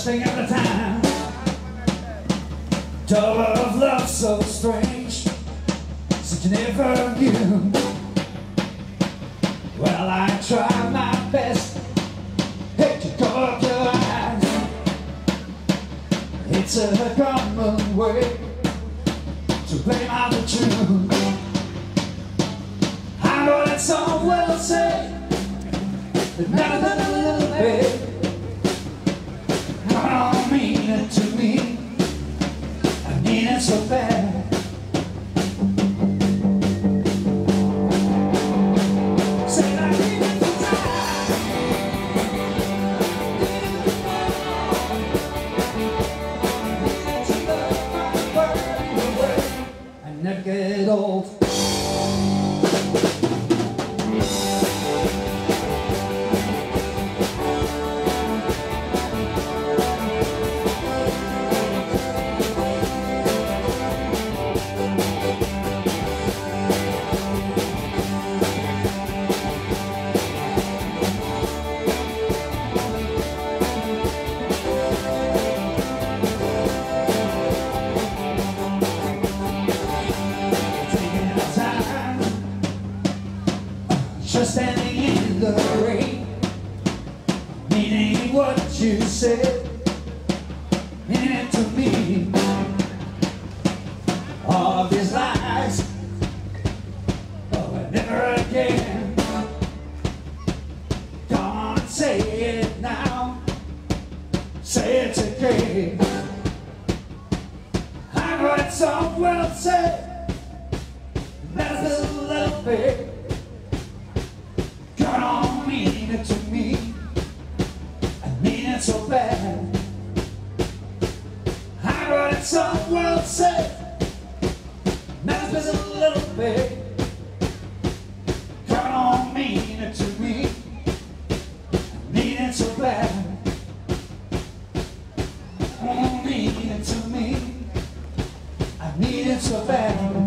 Adjusting at the time. Double of love so strange, since you never knew. Well, I tried my best, hate to cover your eyes. It's a common way to blame out the Never get old. You said Meaning it to me. All these lies Oh, never again. And say it now Say it again. I heard someone say That's a little bit. So Mean it so bad.